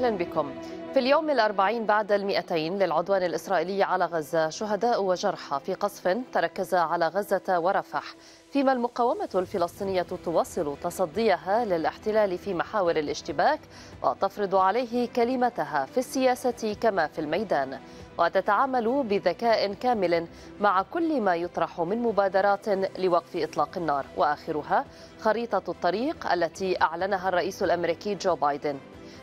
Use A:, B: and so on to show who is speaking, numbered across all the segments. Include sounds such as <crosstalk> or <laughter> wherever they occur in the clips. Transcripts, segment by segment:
A: أهلا بكم. في اليوم الأربعين بعد المئتين للعدوان الإسرائيلي على غزة شهداء وجرحى في قصف تركز على غزة ورفح فيما المقاومة الفلسطينية تواصل تصديها للاحتلال في محاور الاشتباك وتفرض عليه كلمتها في السياسة كما في الميدان. وتتعامل بذكاء كامل مع كل ما يطرح من مبادرات لوقف إطلاق النار. وآخرها خريطة الطريق التي أعلنها الرئيس الأمريكي جو بايدن.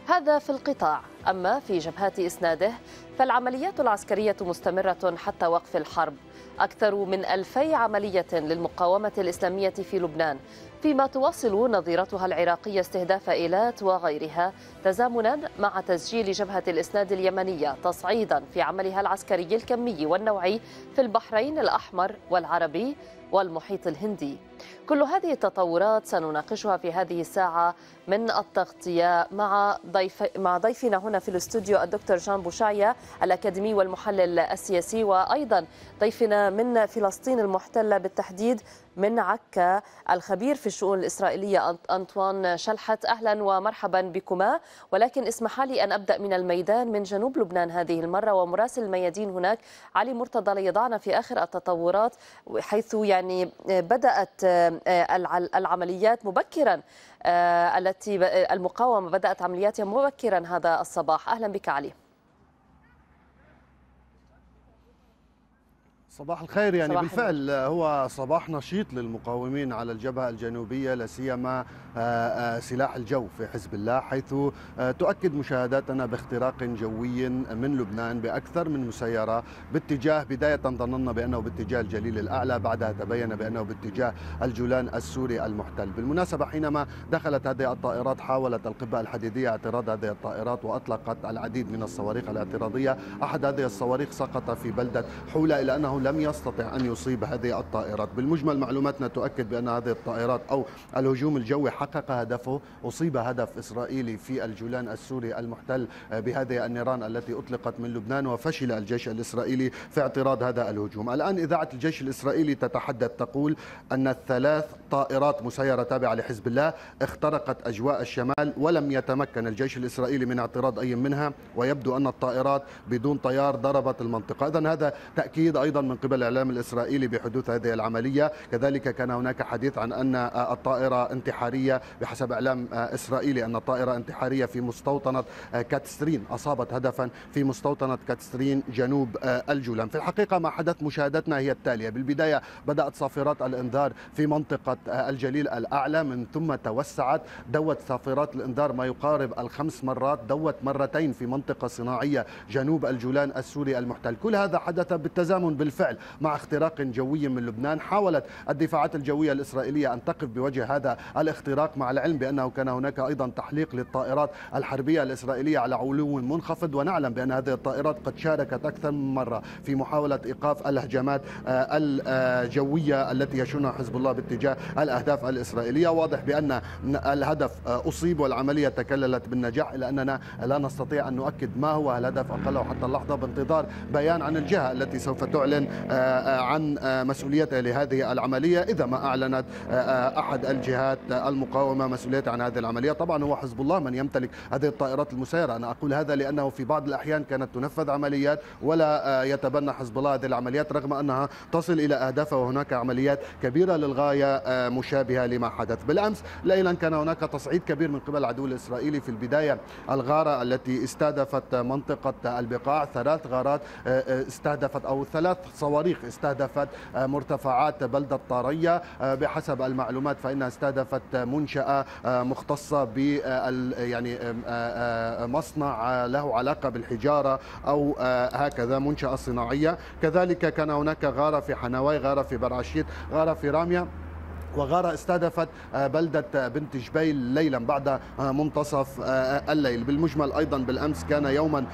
A: هذا في القطاع. أما في جبهات إسناده فالعمليات العسكرية مستمرة حتى وقف الحرب. أكثر من ألفي عملية للمقاومة الإسلامية في لبنان فيما تواصل نظيرتها العراقية استهداف إيلات وغيرها تزامنا مع تسجيل جبهة الإسناد اليمنية تصعيدا في عملها العسكري الكمي والنوعي في البحرين الأحمر والعربي والمحيط الهندي. كل هذه التطورات سنناقشها في هذه الساعة من التغطية مع ضيف مع ضيفنا هنا في الاستوديو الدكتور جان بوشايا الأكاديمي والمحلل السياسي وأيضا ضيفنا من فلسطين المحتلة بالتحديد من عكا الخبير في الشؤون الإسرائيلية أنطوان شلحت. أهلا ومرحبا بكما. ولكن اسمح لي أن أبدأ من الميدان من جنوب لبنان هذه المرة ومراسل الميادين هناك. علي مرتضى ليضعنا في آخر التطورات حيث يعني بدأت العمليات مبكرا التي المقاومة بدأت عملياتها مبكرا هذا الصباح. أهلا بك علي.
B: صباح الخير يعني. صباح بالفعل هو صباح نشيط للمقاومين على الجبهة الجنوبية لا سيما سلاح الجو في حزب الله حيث تؤكد مشاهداتنا باختراق جوي من لبنان بأكثر من مسيرة باتجاه بداية ظننا بأنه باتجاه الجليل الأعلى بعدها تبين بأنه باتجاه الجولان السوري المحتل. بالمناسبة حينما دخلت هذه الطائرات حاولت القبة الحديدية اعتراض هذه الطائرات وأطلقت العديد من الصواريخ الاعتراضية. أحد هذه الصواريخ سقط في بلدة حولة إلى أنه لم يستطع أن يصيب هذه الطائرات. بالمجمل معلوماتنا تؤكد بأن هذه الطائرات أو الهجوم الجوي حقق هدفه أصيب هدف إسرائيلي في الجولان السوري المحتل بهذه النيران التي أطلقت من لبنان وفشل الجيش الإسرائيلي في اعتراض هذا الهجوم. الآن إذاعة الجيش الإسرائيلي تتحدث تقول أن الثلاث طائرات مسيرة تابعة لحزب الله اخترقت أجواء الشمال ولم يتمكن الجيش الإسرائيلي من اعتراض أي منها ويبدو أن الطائرات بدون طيار ضربت المنطقة. إذا هذا تأكيد أيضا من قبل الإعلام الإسرائيلي بحدوث هذه العملية. كذلك كان هناك حديث عن أن الطائرة انتحارية بحسب إعلام إسرائيلي أن الطائرة انتحارية في مستوطنة كاتسترين أصابت هدفا في مستوطنة كاتسترين جنوب الجولان. في الحقيقة ما حدث مشاهدتنا هي التالية. بالبداية بدأت صافرات الإنذار في منطقة الجليل الأعلى من ثم توسعت دوت صافرات الإنذار ما يقارب الخمس مرات دوت مرتين في منطقة صناعية جنوب الجولان السوري المحتل. كل هذا حدث بالتزامن بالفعل. مع اختراق جوي من لبنان. حاولت الدفاعات الجوية الإسرائيلية أن تقف بوجه هذا الاختراق مع العلم بأنه كان هناك أيضا تحليق للطائرات الحربية الإسرائيلية على علو منخفض. ونعلم بأن هذه الطائرات قد شاركت أكثر من مرة في محاولة إيقاف الهجمات الجوية التي يشنها حزب الله باتجاه الأهداف الإسرائيلية. واضح بأن الهدف أصيب والعملية تكللت بالنجاح. إلا أننا لا نستطيع أن نؤكد ما هو الهدف أقله حتى اللحظة بانتظار بيان عن الجهة التي سوف تعلن عن مسؤوليتها لهذه العملية. إذا ما أعلنت أحد الجهات المقاومة مسؤوليتها عن هذه العملية. طبعا هو حزب الله من يمتلك هذه الطائرات المسيرة. أنا أقول هذا لأنه في بعض الأحيان كانت تنفذ عمليات ولا يتبنى حزب الله هذه العمليات رغم أنها تصل إلى أهدافها وهناك عمليات كبيرة للغاية مشابهة لما حدث. بالأمس ليلا كان هناك تصعيد كبير من قبل العدو الإسرائيلي في البداية. الغارة التي استهدفت منطقة البقاع ثلاث غارات استهدفت أو ثلاث صواريخ استهدفت مرتفعات بلدة طارية بحسب المعلومات فإنها استهدفت منشأة مختصة ب يعني مصنع له علاقة بالحجارة أو هكذا منشأة صناعية. كذلك كان هناك غارة في حنواي غارة في برعشيت غارة في رامية وغارة استهدفت بلدة بنت جبيل ليلا بعد منتصف الليل. بالمجمل أيضا بالأمس كان يوما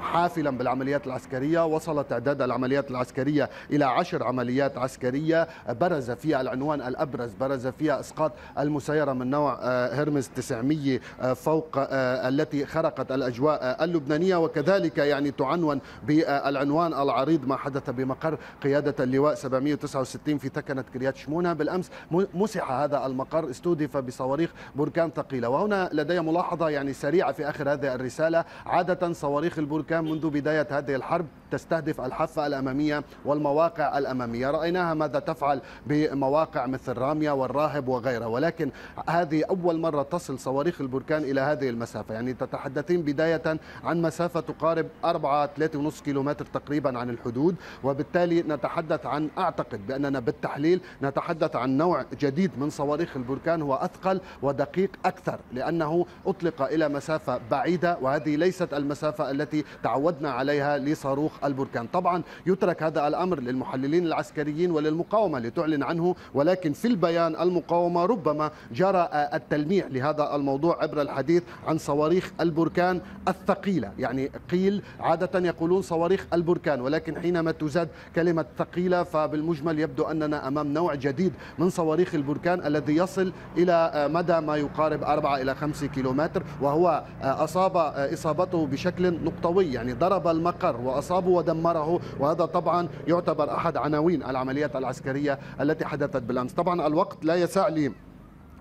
B: حافلا بالعمليات العسكرية. وصل تعداد العمليات العسكرية إلى عشر عمليات عسكرية. برز فيها العنوان الأبرز برز فيها إسقاط المسيرة من نوع هرمز 900 فوق التي خرقت الأجواء اللبنانية. وكذلك يعني تعنون بالعنوان العريض ما حدث بمقر قيادة اللواء 769 في تكنة كريات شمونة بالأمس مسح هذا المقر استهدف بصواريخ بركان ثقيلة. وهنا لدي ملاحظة يعني سريعة في آخر هذه الرسالة. عادة صواريخ البركان منذ بداية هذه الحرب تستهدف الحافة الأمامية والمواقع الأمامية. رأيناها ماذا تفعل بمواقع مثل راميا والراهب وغيرها. ولكن هذه أول مرة تصل صواريخ البركان إلى هذه المسافة. يعني تتحدثين بداية عن مسافة تقارب 4 3.5 كيلومتر تقريبا عن الحدود. وبالتالي نتحدث عن أعتقد بأننا بالتحليل نتحدث عن نوع جديد من صواريخ البركان هو أثقل ودقيق أكثر لأنه أطلق إلى مسافة بعيدة وهذه ليست المسافة التي تعودنا عليها لصاروخ البركان. طبعا يترك هذا الأمر للمحللين العسكريين وللمقاومة لتعلن عنه ولكن في البيان المقاومة ربما جرى التلميح لهذا الموضوع عبر الحديث عن صواريخ البركان الثقيلة. يعني قيل عادة يقولون صواريخ البركان ولكن حينما تزاد كلمة ثقيلة فبالمجمل يبدو أننا أمام نوع جديد من صواريخ البركان الذي يصل إلى مدى ما يقارب 4 إلى 5 كيلومتر وهو أصاب إصابته بشكل نقطوي يعني ضرب المقر وأصابه ودمره وهذا طبعا يعتبر أحد عناوين العمليات العسكرية التي حدثت بالأمس. طبعا الوقت لا يسع لي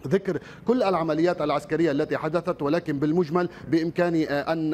B: ذكر كل العمليات العسكرية التي حدثت ولكن بالمجمل بإمكاني أن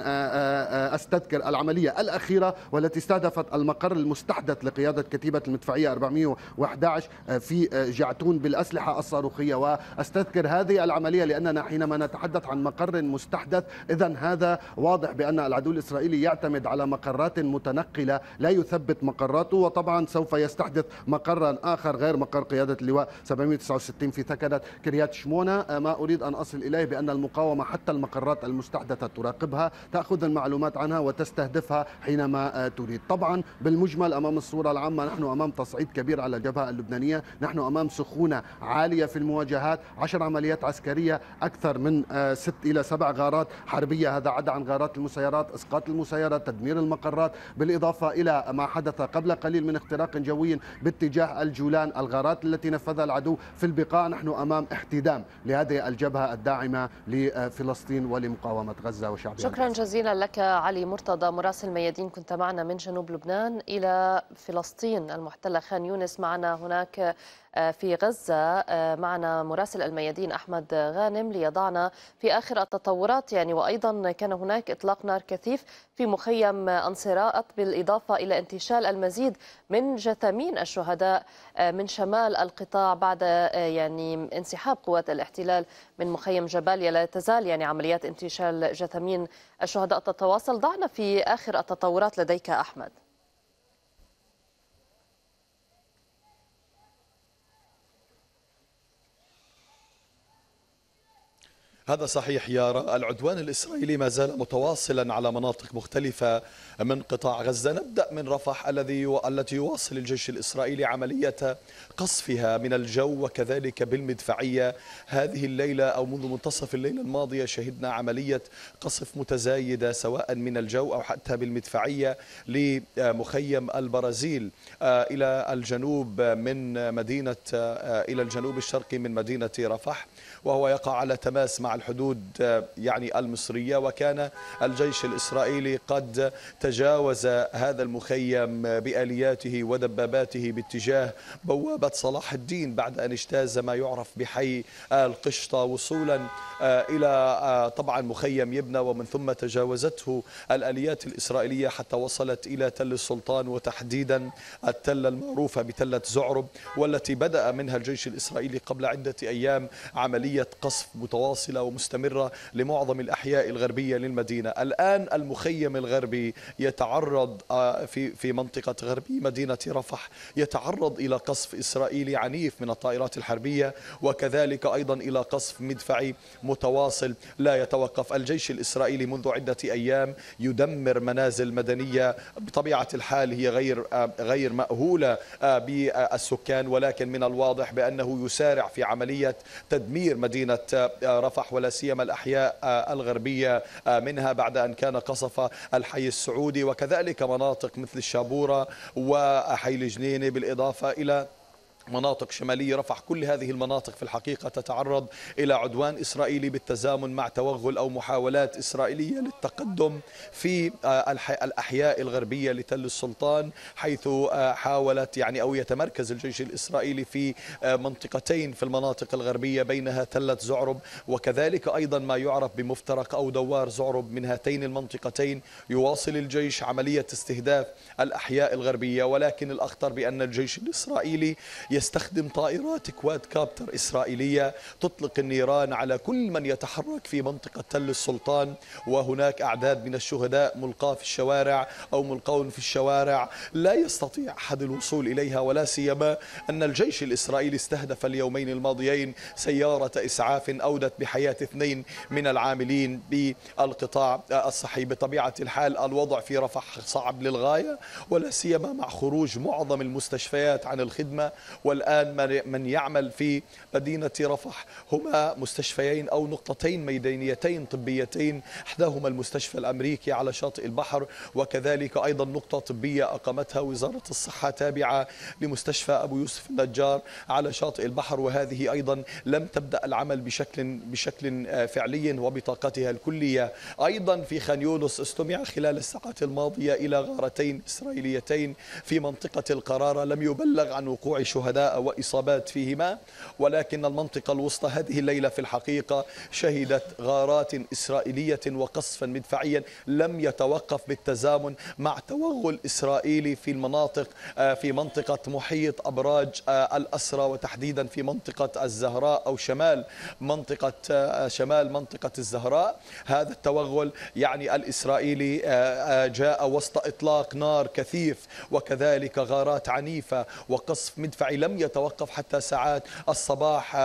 B: أستذكر العملية الأخيرة والتي استهدفت المقر المستحدث لقيادة كتيبة المدفعية 411 في جعتون بالأسلحة الصاروخية. وأستذكر هذه العملية لأننا حينما نتحدث عن مقر مستحدث إذا هذا واضح بأن العدو الإسرائيلي يعتمد على مقرات متنقلة لا يثبت مقراته وطبعا سوف يستحدث مقرا آخر غير مقر قيادة اللواء 769 في ثكنة كريات شمونة ما أريد أن أصل إليه بأن المقاومة حتى المقرات المستحدثة تراقبها تأخذ المعلومات عنها وتستهدفها حينما تريد. طبعا بالمجمل أمام الصورة العامة نحن أمام تصعيد كبير على الجبهة اللبنانية نحن أمام سخونة عالية في المواجهات عشر عمليات عسكرية أكثر من ست إلى سبع غارات حربية هذا عدا عن غارات المسيرات إسقاط المسيرات تدمير المقرات بالإضافة إلى ما حدث قبل قليل من اختراق جوي باتجاه الجولان الغارات التي نفذها العدو في البقاع نحن أمام احتدام الاستخدام لهذه الجبهة الداعمة لفلسطين ولمقاومة غزة وشعبها.
A: شكرا جزيلا لك علي مرتضى مراسل ميادين. كنت معنا من جنوب لبنان إلى فلسطين. المحتلة خان يونس معنا هناك. في غزة. معنا مراسل الميادين أحمد غانم ليضعنا في آخر التطورات. يعني وأيضا كان هناك إطلاق نار كثيف في مخيم أنصراء بالإضافة إلى انتشال المزيد من جثامين الشهداء من شمال القطاع بعد يعني انسحاب قوات الاحتلال من مخيم جباليا لا تزال يعني عمليات انتشال جثامين الشهداء تتواصل. ضعنا في آخر التطورات لديك أحمد.
C: هذا صحيح يارا العدوان الإسرائيلي ما زال متواصلا على مناطق مختلفة من قطاع غزة. نبدأ من رفح الذي التي يواصل الجيش الإسرائيلي عملية قصفها من الجو وكذلك بالمدفعية هذه الليلة أو منذ منتصف الليلة الماضية شهدنا عملية قصف متزايدة سواء من الجو أو حتى بالمدفعية لمخيم البرازيل إلى الجنوب من مدينة إلى الجنوب الشرقي من مدينة رفح. وهو يقع على تماس مع الحدود يعني المصرية وكان الجيش الإسرائيلي قد تجاوز هذا المخيم بآلياته ودباباته باتجاه بوابة صلاح الدين بعد أن اجتاز ما يعرف بحي القشطة وصولا إلى طبعا مخيم يبنى ومن ثم تجاوزته الآليات الإسرائيلية حتى وصلت إلى تل السلطان وتحديدا التلة المعروفة بتلة زعرب والتي بدأ منها الجيش الإسرائيلي قبل عدة أيام عملية قصف متواصلة ومستمرة لمعظم الأحياء الغربية للمدينة. الآن المخيم الغربي يتعرض في في منطقة غربي مدينة رفح يتعرض إلى قصف إسرائيلي عنيف من الطائرات الحربية وكذلك أيضا إلى قصف مدفعي متواصل لا يتوقف. الجيش الإسرائيلي منذ عدة أيام يدمر منازل مدنية بطبيعة الحال هي غير غير مأهولة بالسكان ولكن من الواضح بأنه يسارع في عملية تدمير مدينة رفح ولا سيما الأحياء الغربية منها بعد أن كان قصف الحي السعودي وكذلك مناطق مثل الشابورة وحي الجنينة بالإضافة إلى مناطق شمالية رفح كل هذه المناطق في الحقيقة تتعرض إلى عدوان إسرائيلي بالتزامن مع توغل أو محاولات إسرائيلية للتقدم في آه، الأحياء الغربية لتل السلطان حيث آه، حاولت يعني أو يتمركز الجيش الإسرائيلي في آه، منطقتين في المناطق الغربية بينها تلة زعرب وكذلك أيضا ما يعرف بمفترق أو دوار زعرب من هاتين المنطقتين يواصل الجيش عملية استهداف الأحياء الغربية ولكن الأخطر بأن الجيش الإسرائيلي يستخدم طائرات كواد كابتر إسرائيلية تطلق النيران على كل من يتحرك في منطقة تل السلطان وهناك أعداد من الشهداء ملقاة في الشوارع أو ملقون في الشوارع. لا يستطيع أحد الوصول إليها ولا سيما أن الجيش الإسرائيلي استهدف اليومين الماضيين سيارة إسعاف أودت بحياة اثنين من العاملين بالقطاع الصحي بطبيعة الحال الوضع في رفح صعب للغاية ولا سيما مع خروج معظم المستشفيات عن الخدمة والآن من يعمل في مدينة رفح. هما مستشفيين أو نقطتين ميدانيتين طبيتين. إحداهما المستشفى الأمريكي على شاطئ البحر وكذلك أيضا نقطة طبية أقامتها وزارة الصحة تابعة لمستشفى أبو يوسف النجار على شاطئ البحر. وهذه أيضا لم تبدأ العمل بشكل بشكل آه، فعلي وبطاقتها الكلية. أيضا في خان يونس استمع خلال الساعات الماضية إلى غارتين إسرائيليتين في منطقة القرارة. لم يبلغ عن وقوع شهداء وإصابات فيهما ولكن المنطقة الوسطى هذه الليلة في الحقيقة شهدت غارات إسرائيلية وقصفا مدفعيا لم يتوقف بالتزامن مع توغل إسرائيلي في المناطق آه، في منطقة محيط أبراج آه، الأسرى وتحديدا في منطقة الزهراء أو شمال منطقة آه، شمال منطقة الزهراء. هذا التوغل يعني الإسرائيلي جاء وسط إطلاق نار كثيف وكذلك غارات عنيفة وقصف مدفعي لم يتوقف حتى ساعات الصباح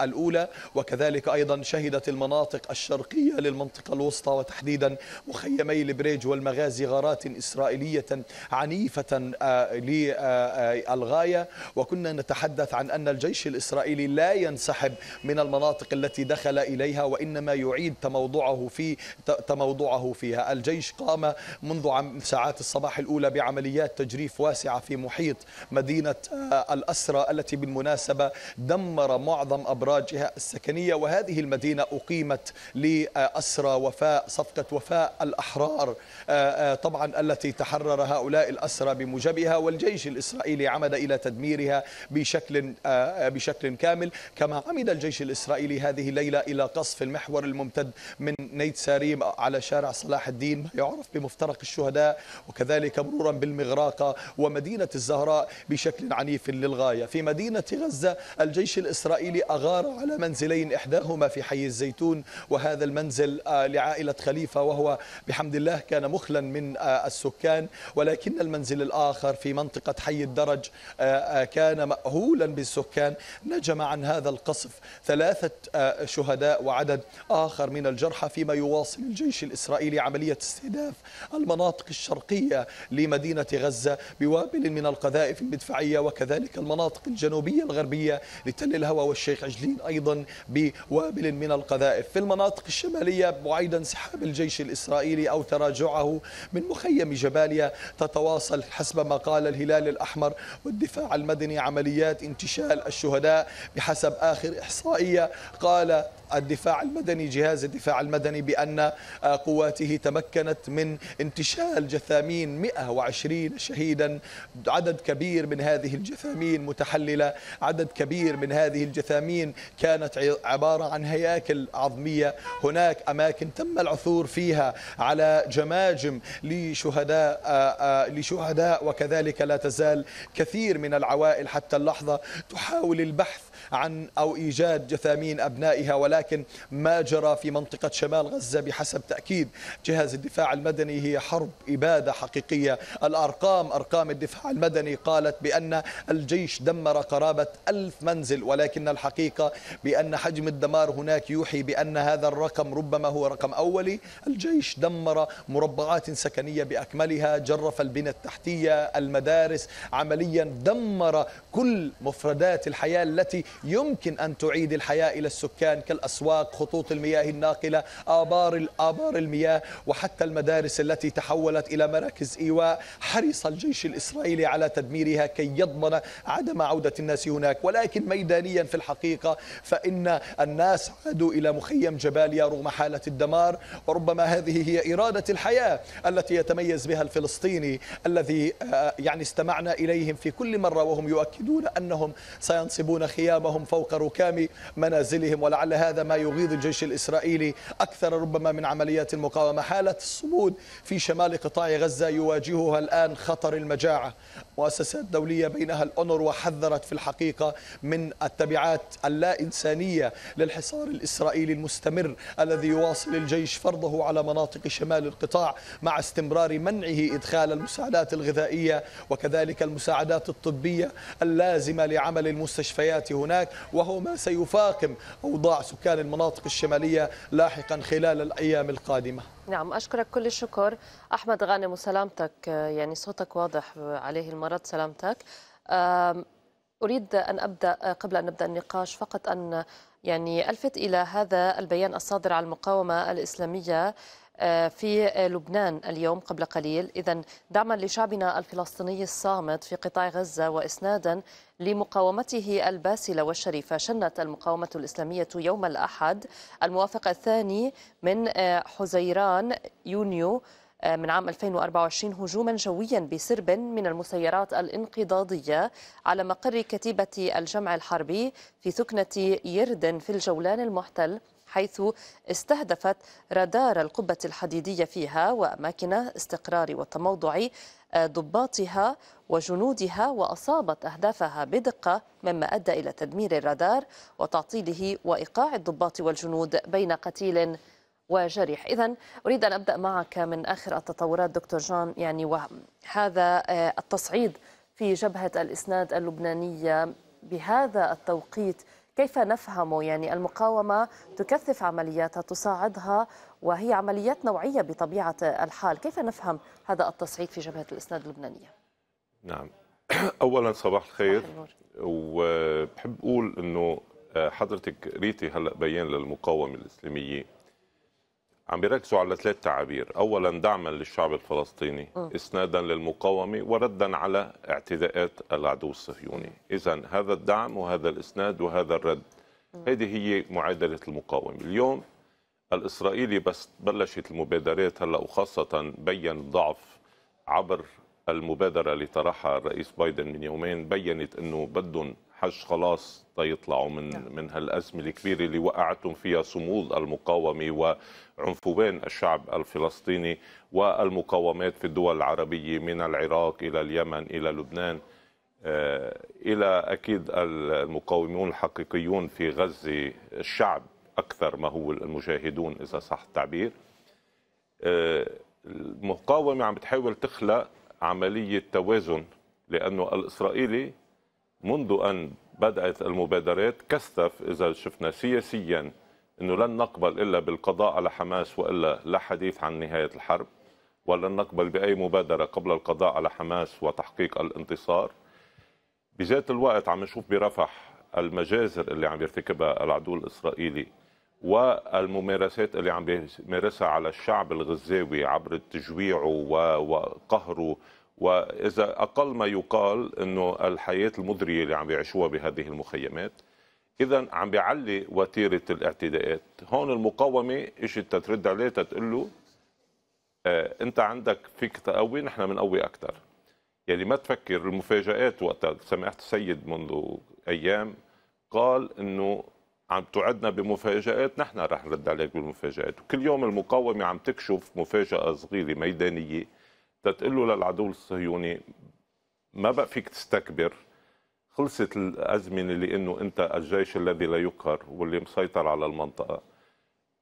C: الأولى. وكذلك أيضا شهدت المناطق الشرقية للمنطقة الوسطى وتحديدا مخيمي البريج والمغازي غارات إسرائيلية عنيفة آه، للغاية. وكنا نتحدث عن أن الجيش الإسرائيلي لا ينسحب من المناطق التي دخل إليها وإنما يعيد تموضعه في تموضعه فيها. الجيش قام منذ ساعات الصباح الأولى بعمليات تجريف واسعة في محيط مدينة آه، الأسرى التي بالمناسبة دمر معظم أبراجها السكنية وهذه المدينة أقيمت لأسرى وفاء صفقة وفاء الأحرار آه، آه، طبعا التي تحرر هؤلاء الأسرى بموجبها والجيش الإسرائيلي عمد إلى تدميرها بشكل بشكل كامل. كما عمد الجيش الإسرائيلي هذه الليلة إلى قصف المحور الممتد من نيت ساريم على شارع صلاح الدين ما يعرف بمفترق الشهداء وكذلك مرورا بالمغراقة ومدينة الزهراء بشكل عنيف للغاية. في مدينة غزة الجيش الإسرائيلي أغار على منزلين إحداهما في حي الزيتون وهذا المنزل آه، لعائلة خليفة وهو بحمد الله كان مخلا من آه، السكان. ولكن المنزل الآخر في منطقة حي الدرج آه، كان مأهولا بالسكان. نجم عن هذا القصف ثلاثة شهداء وعدد آخر من الجرحى فيما يواصل الجيش الإسرائيلي عملية استهداف المناطق الشرقية لمدينة غزة بوابل من القذائف المدفعية وكذلك المناطق الجنوبية الغربية لتل الهوى والشيخ عجلين أيضا بوابل من القذائف. في المناطق الشمالية بعيد انسحاب الجيش الإسرائيلي أو تراجعه من مخيم جباليا تتواصل حسب ما قال الهلال الأحمر والدفاع المدني. عمليات انتشال الشهداء بحسب آخر إحصائية. قال الدفاع المدني جهاز الدفاع المدني بأن قواته تمكنت من انتشال جثامين 120 شهيدا. عدد كبير من هذه الجثامين متحللة عدد كبير من هذه الجثامين كانت عبارة عن هياكل عظمية. هناك أماكن تم العثور فيها على جماجم لشهداء لشهداء وكذلك لا تزال كثير من العوائل حتى اللحظة تحاول البحث عن أو إيجاد جثامين أبنائها ولكن ما جرى في منطقة شمال غزة بحسب تأكيد جهاز الدفاع المدني هي حرب إبادة حقيقية. الأرقام أرقام الدفاع المدني قالت بأن الجيش دمر قرابة ألف منزل ولكن الحقيقة بأن حجم الدمار هناك يوحي بأن هذا الرقم ربما هو رقم أولي. الجيش دمر مربعات سكنية بأكملها جرف البنى التحتية المدارس. عمليا دمر كل مفردات الحياة التي يمكن أن تعيد الحياة إلى السكان كالأسواق خطوط المياه الناقلة آبار آبار المياه وحتى المدارس التي تحولت إلى مراكز إيواء. حرص الجيش الإسرائيلي على تدميرها كي يضمن عدم عودة الناس هناك. ولكن ميدانيا في الحقيقة فإن الناس عادوا إلى مخيم جباليا رغم حالة الدمار. وربما هذه هي إرادة الحياة التي يتميز بها الفلسطيني الذي آه، يعني استمعنا إليهم في كل مرة وهم يؤكدون أنهم سينصبون خيامهم فوق ركام منازلهم ولعل هذا ما يغيظ الجيش الإسرائيلي أكثر ربما من عمليات المقاومة. حالة الصمود في شمال قطاع غزة يواجهها الآن خطر المجاعة. مؤسسات دولية بينها الأونر وحذرت في الحقيقة من التبعات اللا إنسانية للحصار الإسرائيلي المستمر الذي يواصل الجيش فرضه على مناطق شمال القطاع مع استمرار منعه إدخال المساعدات الغذائية وكذلك المساعدات الطبية اللازمة لعمل المستشفيات هناك. وهو ما سيفاقم أوضاع سكان المناطق الشمالية لاحقا خلال الأيام القادمة.
A: نعم أشكرك كل الشكر. أحمد غانم وسلامتك. يعني صوتك واضح عليه المرض سلامتك. أريد أن أبدأ قبل أن نبدأ النقاش فقط أن يعني ألفت إلى هذا البيان الصادر عن المقاومة الإسلامية. في لبنان اليوم قبل قليل. إذا دعما لشعبنا الفلسطيني الصامت في قطاع غزة وإسنادا لمقاومته الباسلة والشريفة. شنت المقاومة الإسلامية يوم الأحد. الموافق الثاني من آه، حزيران يونيو آه، من عام 2024 هجوما جويا بسرب من المسيرات الانقضاضية على مقر كتيبة الجمع الحربي في ثكنة يردن في الجولان المحتل. حيث استهدفت رادار القبة الحديدية فيها وأماكن استقرار وتموضع آه، ضباطها وجنودها وأصابت أهدافها بدقة مما أدى إلى تدمير الرادار وتعطيله وإيقاع الضباط والجنود بين قتيل وجريح. إذا أريد أن أبدأ معك من آخر التطورات دكتور جان يعني وهذا آه، التصعيد في جبهة الإسناد اللبنانية بهذا التوقيت كيف نفهم يعني المقاومة تكثف عملياتها تصاعدها وهي عمليات نوعية بطبيعة الحال؟ كيف نفهم هذا التصعيد في جبهة الإسناد اللبنانية؟
D: نعم. <clears throat> أولا صباح الخير. وبحب أقول أنه آه، حضرتك قريتي هلأ بيان للمقاومة الإسلامية. عم بيركزوا على ثلاث تعابير. اولا دعما للشعب الفلسطيني اسنادا للمقاومة وردا على اعتداءات العدو الصهيوني. اذا هذا الدعم وهذا الإسناد وهذا الرد هذه هي معادلة المقاومة. اليوم الإسرائيلي بس بلشت المبادرات هلأ وخاصه بين ضعف عبر المبادرة اللي طرحها الرئيس بايدن من يومين بينت إنه بدهم حج خلاص تيطلعوا من نعم. من هالأزمة الكبيرة اللي وقعتهم فيها صمود المقاومة وعنفوان الشعب الفلسطيني والمقاومات في الدول العربية من العراق إلى اليمن إلى لبنان آه، إلى أكيد المقاومون الحقيقيون في غزة الشعب أكثر ما هو المجاهدون إذا صح التعبير آه، المقاومة عم بتحاول تخلق عملية توازن لأنه الإسرائيلي منذ أن بدأت المبادرات كثف إذا شفنا سياسيا أنه لن نقبل إلا بالقضاء على حماس وإلا لا حديث عن نهاية الحرب ولن نقبل بأي مبادرة قبل القضاء على حماس وتحقيق الانتصار. بذات الوقت عم نشوف برفح المجازر اللي عم يرتكبها العدو الإسرائيلي. والممارسات اللي عم بيمارسها على الشعب الغزاوي عبر تجويعه وقهره. وإذا أقل ما يقال إنه الحياة المدرية اللي عم بيعيشوها بهذه المخيمات اذا عم بيعلي وتيرة الاعتداءات. هون المقاومة اجت ترد عليه تقول له آه أنت عندك فيك تقوي نحن بنقوي أكثر يعني ما تفكر المفاجآت وقتها سمعت السيد منذ أيام قال إنه عم توعدنا بمفاجآت نحن رح نرد عليك بالمفاجآت. وكل يوم المقاومة عم تكشف مفاجأة صغيرة ميدانية تتقول له للعدو الصهيوني. ما بقى فيك تستكبر. خلصت الأزمنة إنه أنت الجيش الذي لا يقهر واللي مسيطر على المنطقة.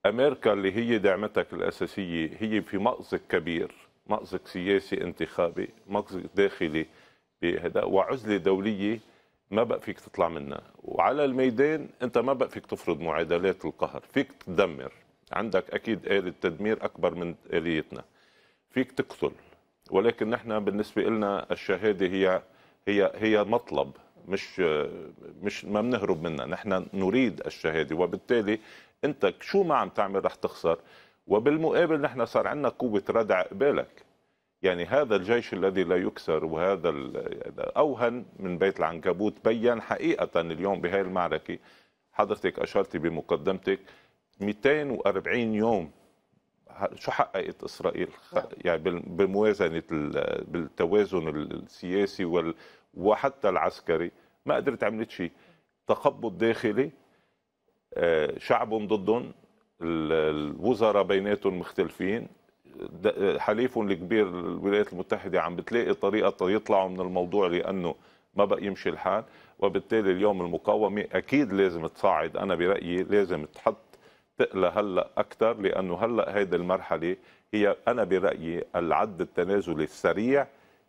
D: أمريكا اللي هي دعمتك الأساسية هي في مأزق كبير مأزق سياسي انتخابي مأزق داخلي بهذا وعزلة دولية ما بقى فيك تطلع منها وعلى الميدان انت ما بقى فيك تفرض معادلات القهر. فيك تدمر. عندك أكيد آلة تدمير أكبر من آليتنا. فيك تقتل. ولكن نحن بالنسبة لنا الشهادة هي هي هي مطلب مش مش ما بنهرب منها. نحن نريد الشهادة. وبالتالي انت شو ما عم تعمل رح تخسر. وبالمقابل نحن صار عندنا قوة ردع قبالك يعني هذا الجيش الذي لا يكسر وهذا أوهن من بيت العنكبوت بين حقيقة اليوم بهذه المعركة. حضرتك أشرتي بمقدمتك 240 يوم. شو حققت إسرائيل؟ نعم. يعني بموازنة بالتوازن السياسي وال وحتى العسكري. ما قدرت عملت شيء. تخبط داخلي آه، شعب ضدهم الوزراء بيناتهم مختلفين. حليفهم الكبير الولايات المتحدة عم بتلاقي طريقة يطلعوا من الموضوع لأنه ما بقى يمشي الحال وبالتالي اليوم المقاومة أكيد لازم تصاعد أنا برأيي لازم تحط تقلى هلأ أكثر لأنه هلأ هيدي المرحلة هي أنا برأيي العد التنازلي السريع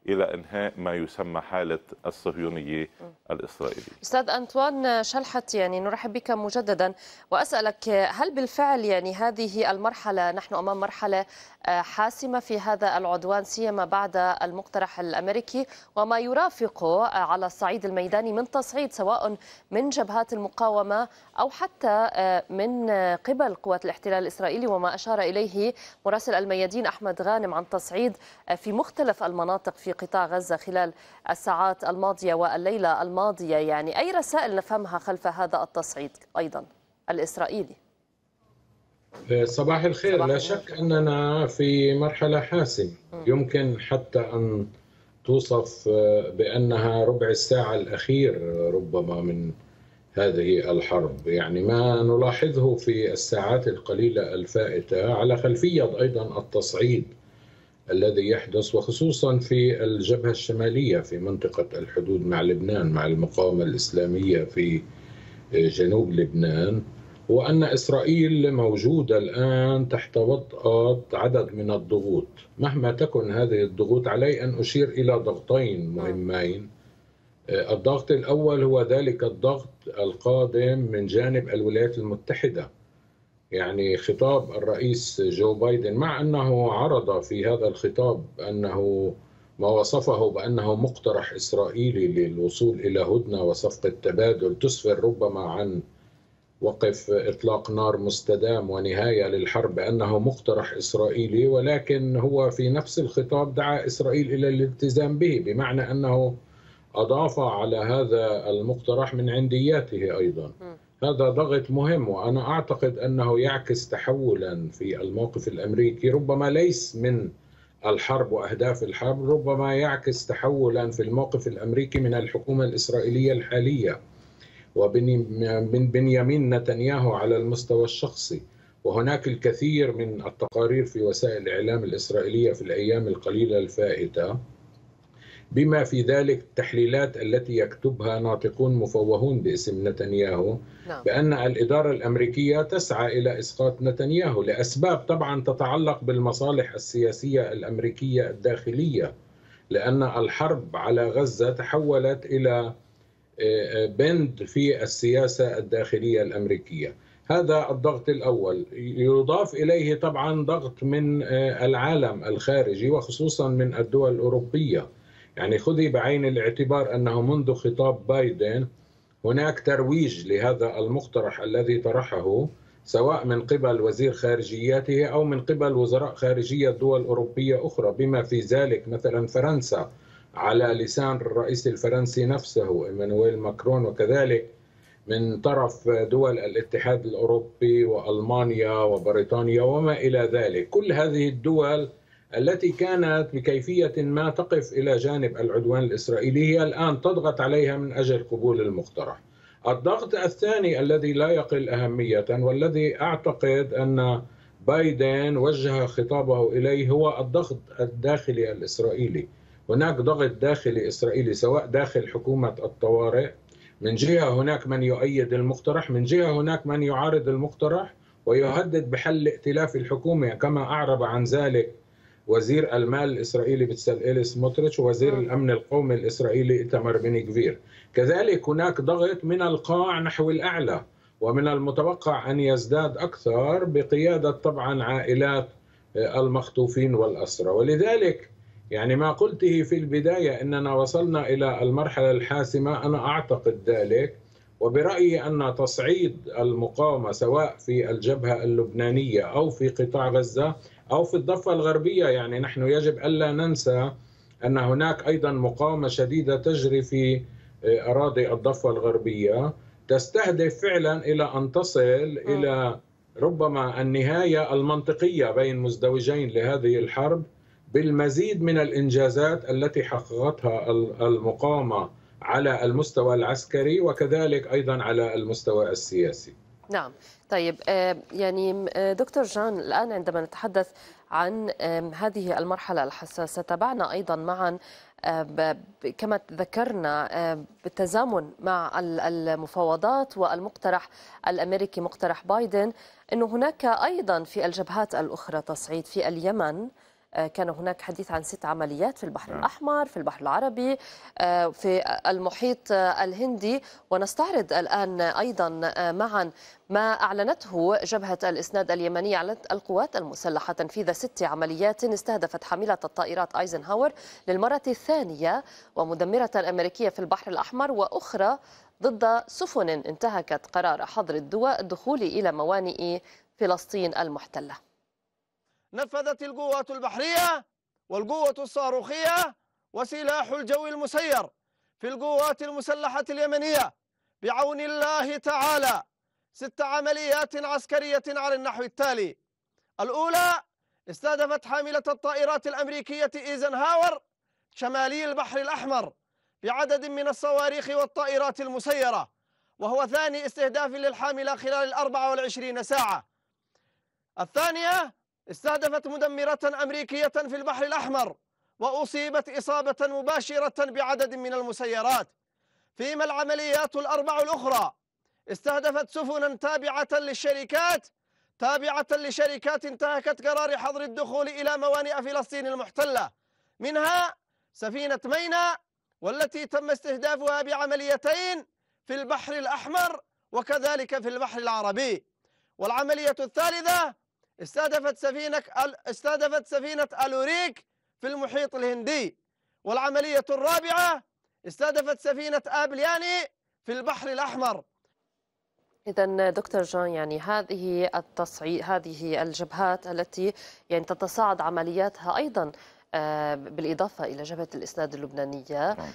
D: إلى إنهاء ما يسمى حالة الصهيونية الإسرائيلية.
A: أستاذ أنطوان شلحت يعني نرحب بك مجددا وأسألك هل بالفعل يعني هذه المرحلة نحن أمام مرحلة آه، حاسمة في هذا العدوان سيما بعد المقترح الأمريكي. وما يرافقه آه، على الصعيد الميداني من تصعيد سواء من جبهات المقاومة أو حتى آه، من قبل قوات الاحتلال الإسرائيلي. وما أشار إليه مراسل الميادين أحمد غانم عن تصعيد في مختلف المناطق في قطاع غزة خلال الساعات الماضية والليلة الماضية. يعني أي رسائل نفهمها خلف هذا التصعيد أيضا الإسرائيلي؟
E: صباح الخير. صباح لا شك أننا في مرحلة حاسمة. يمكن حتى أن توصف بأنها ربع الساعة الأخير ربما من هذه الحرب. يعني ما نلاحظه في الساعات القليلة الفائتة. على خلفية أيضا التصعيد الذي يحدث وخصوصا في الجبهة الشمالية في منطقة الحدود مع لبنان مع المقاومة الإسلامية في جنوب لبنان. وأن إسرائيل موجودة الآن تحت وطأة عدد من الضغوط. مهما تكن هذه الضغوط علي أن أشير إلى ضغطين مهمين. الضغط الأول هو ذلك الضغط القادم من جانب الولايات المتحدة. يعني خطاب الرئيس جو بايدن مع أنه عرض في هذا الخطاب أنه ما وصفه بأنه مقترح إسرائيلي للوصول إلى هدنة وصفقه تبادل تسفر ربما عن وقف إطلاق نار مستدام ونهاية للحرب بأنه مقترح إسرائيلي ولكن هو في نفس الخطاب دعا إسرائيل إلى الالتزام به بمعنى أنه أضاف على هذا المقترح من عندياته أيضا. هذا ضغط مهم وأنا أعتقد أنه يعكس تحولا في الموقف الأمريكي ربما ليس من الحرب وأهداف الحرب ربما يعكس تحولا في الموقف الأمريكي من الحكومة الإسرائيلية الحالية ومن بنيامين نتنياهو على المستوى الشخصي وهناك الكثير من التقارير في وسائل الإعلام الإسرائيلية في الأيام القليلة الفائتة بما في ذلك التحليلات التي يكتبها ناطقون مفوهون باسم نتنياهو نعم. بأن الإدارة الأمريكية تسعى إلى إسقاط نتنياهو لأسباب طبعا تتعلق بالمصالح السياسية الأمريكية الداخلية لأن الحرب على غزة تحولت إلى بند في السياسة الداخلية الأمريكية. هذا الضغط الأول. يضاف إليه طبعا ضغط من آه، العالم الخارجي وخصوصا من الدول الأوروبية. يعني خذي بعين الاعتبار أنه منذ خطاب بايدن هناك ترويج لهذا المقترح الذي طرحه سواء من قبل وزير خارجياته أو من قبل وزراء خارجية دول أوروبية أخرى بما في ذلك مثلا فرنسا. على لسان الرئيس الفرنسي نفسه إيمانويل ماكرون وكذلك من طرف دول الاتحاد الأوروبي وألمانيا وبريطانيا وما إلى ذلك. كل هذه الدول التي كانت بكيفية ما تقف إلى جانب العدوان الإسرائيلي هي الآن تضغط عليها من أجل قبول المقترح. الضغط الثاني الذي لا يقل أهمية والذي أعتقد أن بايدن وجه خطابه إليه هو الضغط الداخلي الإسرائيلي. هناك ضغط داخلي إسرائيلي سواء داخل حكومة الطوارئ. من جهة هناك من يؤيد المقترح من جهة هناك من يعارض المقترح ويهدد بحل ائتلاف الحكومة. كما أعرب عن ذلك وزير المال الإسرائيلي بتساليل سموتريتش ووزير الأمن القومي الإسرائيلي إتمر بن كفير. كذلك هناك ضغط من القاع نحو الأعلى ومن المتوقع أن يزداد أكثر بقيادة طبعا عائلات المخطوفين والأسرى. ولذلك يعني ما قلته في البداية أننا وصلنا إلى المرحلة الحاسمة أنا أعتقد ذلك وبرأيي أن تصعيد المقاومة سواء في الجبهة اللبنانية أو في قطاع غزة أو في الضفة الغربية يعني نحن يجب ألا ننسى أن هناك أيضا مقاومة شديدة تجري في أراضي الضفة الغربية تستهدف فعلا إلى أن تصل إلى ربما النهاية المنطقية بين مزدوجين لهذه الحرب. بالمزيد من الإنجازات التي حققتها المقاومة على المستوى العسكري وكذلك أيضا على المستوى السياسي.
A: نعم. طيب آه، يعني آه، دكتور جان الآن عندما نتحدث عن هذه المرحلة الحساسة تابعنا أيضا معا آه، كما ذكرنا بالتزامن مع المفاوضات والمقترح الأمريكي مقترح بايدن أنه هناك أيضا في الجبهات الأخرى تصعيد في اليمن. كان هناك حديث عن ست عمليات في البحر نعم. الأحمر في البحر العربي آه، في المحيط الهندي ونستعرض الآن أيضا آه، معا ما أعلنته جبهة الإسناد اليمنية على القوات المسلحة تنفيذ ست عمليات استهدفت حاملة الطائرات أيزنهاور للمرة الثانية ومدمرة أمريكية في البحر الأحمر وأخرى ضد سفن انتهكت قرار حظر الدخول إلى موانئ فلسطين المحتلة
F: نفذت القوات البحرية والقوة الصاروخية وسلاح الجو المسير في القوات المسلحة اليمنية بعون الله تعالى ست عمليات عسكرية على النحو التالي. الأولى استهدفت حاملة الطائرات الأمريكية إيزنهاور شمالي البحر الأحمر بعدد من الصواريخ والطائرات المسيرة وهو ثاني استهداف للحاملة خلال الأربع والعشرين ساعة. الثانية استهدفت مدمرة أمريكية في البحر الأحمر وأصيبت إصابة مباشرة بعدد من المسيرات. فيما العمليات الأربع الأخرى استهدفت سفنا تابعة للشركات تابعة لشركات انتهكت قرار حظر الدخول إلى موانئ فلسطين المحتلة. منها سفينة مينا والتي تم استهدافها بعمليتين في البحر الأحمر وكذلك في البحر العربي. والعملية الثالثة استهدفت سفينة استهدفت سفينة ألوريك في المحيط الهندي. والعملية الرابعة استهدفت سفينة آبلياني في البحر الأحمر.
A: إذا دكتور جون يعني هذه التصعيد هذه الجبهات التي يعني تتصاعد عملياتها أيضا آه، بالإضافة إلى جبهة الإسناد اللبنانية. نعم.